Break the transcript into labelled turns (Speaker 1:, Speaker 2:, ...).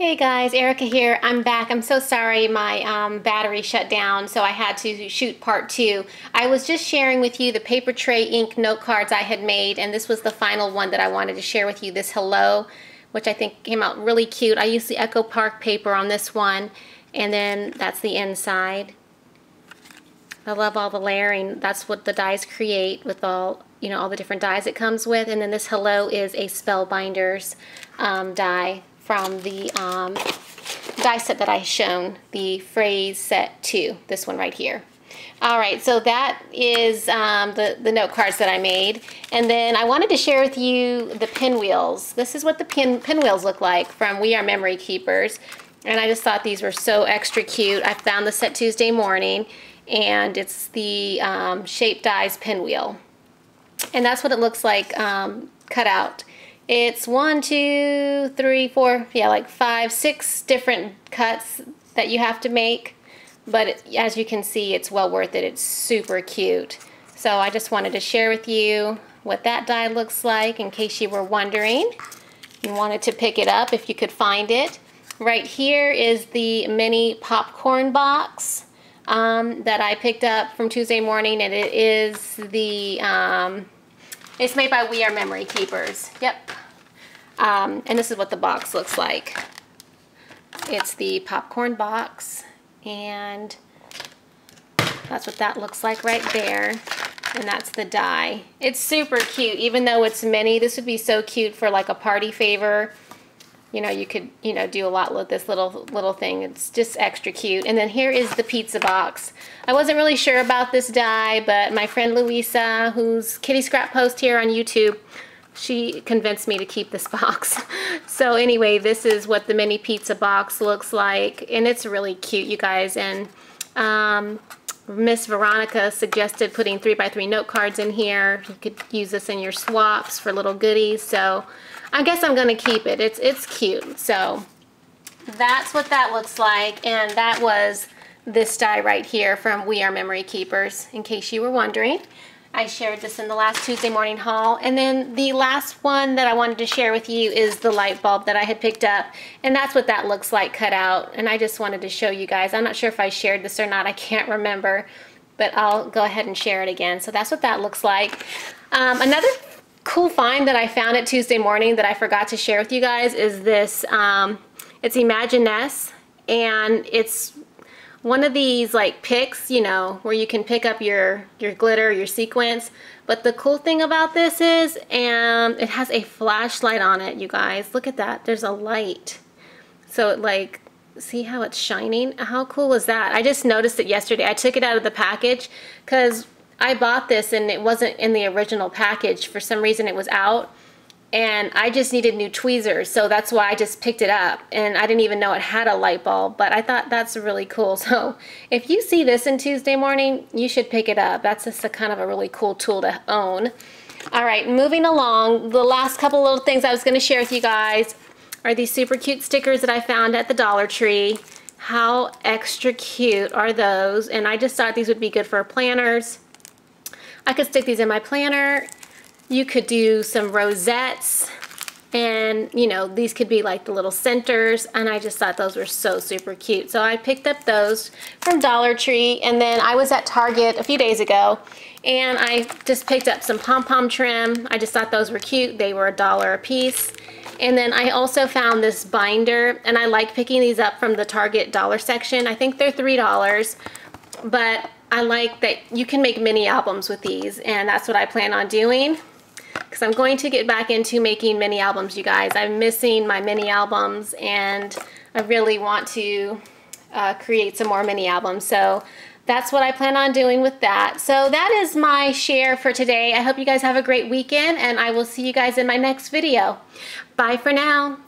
Speaker 1: Hey guys, Erica here. I'm back. I'm so sorry my um, battery shut down, so I had to shoot part two. I was just sharing with you the Papertrey Ink note cards I had made, and this was the final one that I wanted to share with you, this Hello, which I think came out really cute. I used the Echo Park paper on this one, and then that's the inside. I love all the layering. That's what the dies create with all, you know, all the different dies it comes with. And then this Hello is a Spellbinders um, die from the um, die set that I shown, the phrase set 2, this one right here. All right, so that is um, the, the note cards that I made. And then I wanted to share with you the pinwheels. This is what the pin, pinwheels look like from We Are Memory Keepers. And I just thought these were so extra cute. I found this set Tuesday morning, and it's the um, Shape Dies pinwheel. And that's what it looks like um, cut out. It's one, two, three, four, yeah, like five, six different cuts that you have to make. But as you can see, it's well worth it. It's super cute. So I just wanted to share with you what that die looks like in case you were wondering. You wanted to pick it up if you could find it. Right here is the mini popcorn box um, that I picked up from Tuesday morning and it is the, um, it's made by We Are Memory Keepers. Yep, um, and this is what the box looks like. It's the popcorn box and that's what that looks like right there. And that's the die. It's super cute. Even though it's mini, this would be so cute for like a party favor. You know, you could, you know, do a lot with this little little thing. It's just extra cute. And then here is the pizza box. I wasn't really sure about this die, but my friend Louisa, who's Kitty Scrap Post here on YouTube, she convinced me to keep this box. so anyway, this is what the mini pizza box looks like. And it's really cute, you guys. And um, Miss Veronica suggested putting 3x3 note cards in here. You could use this in your swaps for little goodies. So I guess I'm going to keep it. It's, it's cute. So that's what that looks like. And that was this die right here from We Are Memory Keepers, in case you were wondering. I shared this in the last Tuesday morning haul. And then the last one that I wanted to share with you is the light bulb that I had picked up. And that's what that looks like cut out. And I just wanted to show you guys. I'm not sure if I shared this or not. I can't remember. But I'll go ahead and share it again. So that's what that looks like. Um, another cool find that I found at Tuesday morning that I forgot to share with you guys is this. Um, it's Imaginesse. And it's one of these like picks, you know, where you can pick up your, your glitter, your sequins. But the cool thing about this is, and it has a flashlight on it, you guys. Look at that, there's a light. So it like, see how it's shining? How cool was that? I just noticed it yesterday. I took it out of the package because I bought this and it wasn't in the original package. For some reason it was out and I just needed new tweezers so that's why I just picked it up. And I didn't even know it had a light bulb but I thought that's really cool. So if you see this in Tuesday morning you should pick it up. That's just a kind of a really cool tool to own. Alright moving along the last couple little things I was going to share with you guys are these super cute stickers that I found at the Dollar Tree. How extra cute are those? And I just thought these would be good for planners. I could stick these in my planner you could do some rosettes and you know these could be like the little centers and I just thought those were so super cute. So I picked up those from Dollar Tree and then I was at Target a few days ago and I just picked up some pom-pom trim. I just thought those were cute. They were a dollar a piece. And then I also found this binder and I like picking these up from the Target dollar section. I think they're three dollars but I like that you can make mini albums with these and that's what I plan on doing because I'm going to get back into making mini albums, you guys. I'm missing my mini albums and I really want to uh, create some more mini albums. So that's what I plan on doing with that. So that is my share for today. I hope you guys have a great weekend and I will see you guys in my next video. Bye for now.